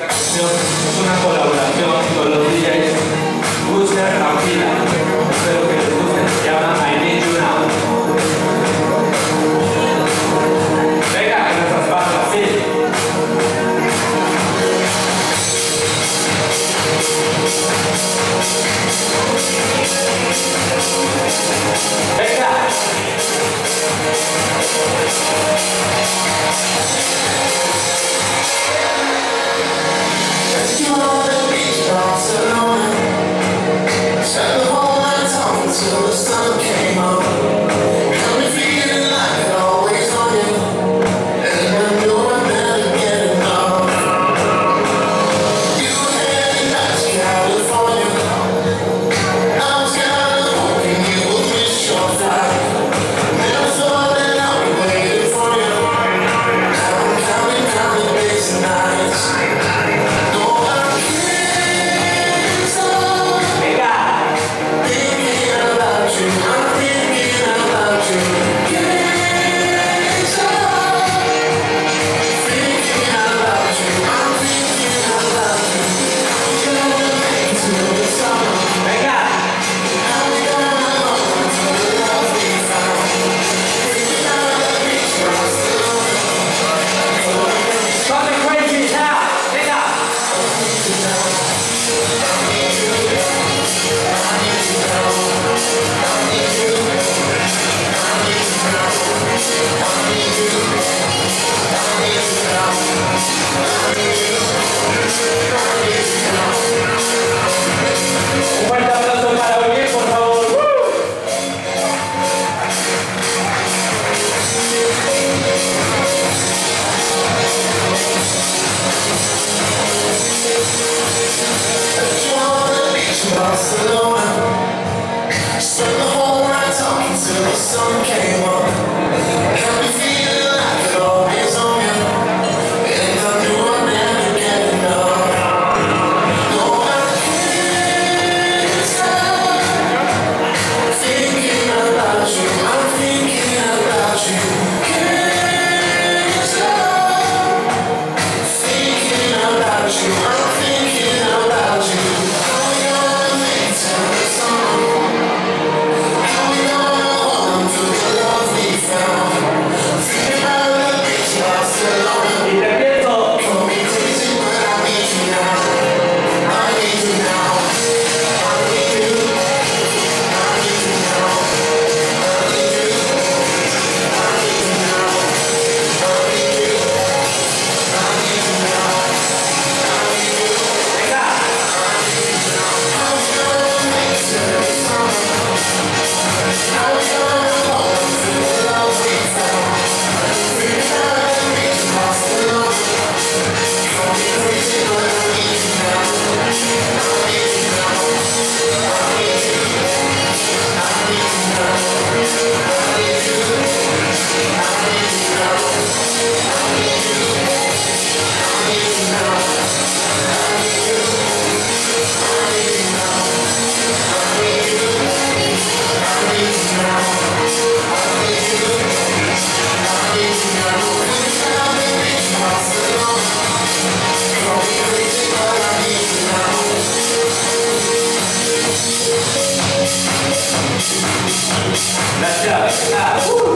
Esta canción es una colaboración con los DJs Butcher Rampina. Let's go.